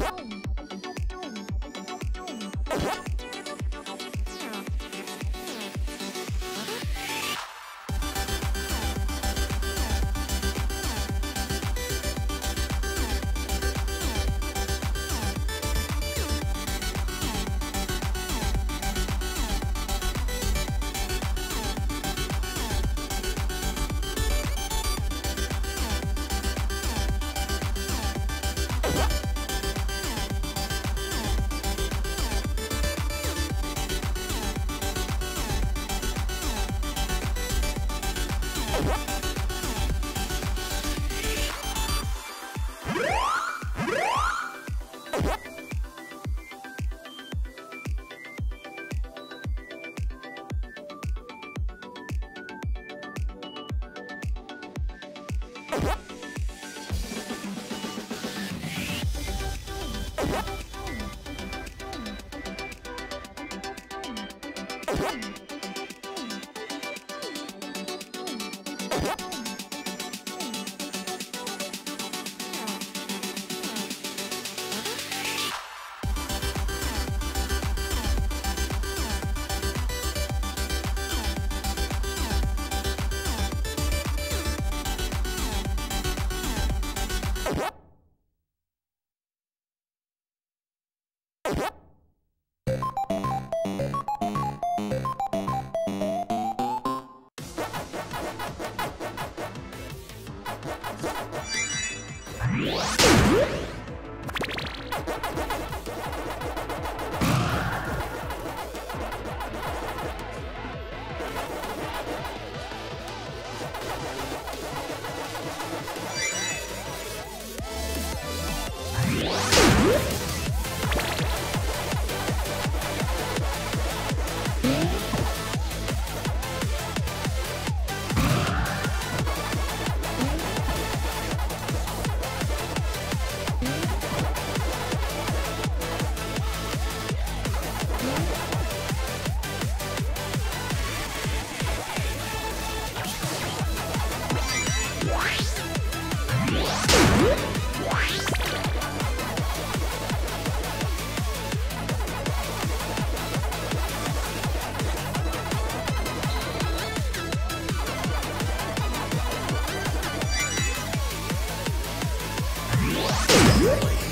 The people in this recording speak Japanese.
Oh. What? Yep. Yeah. Woo!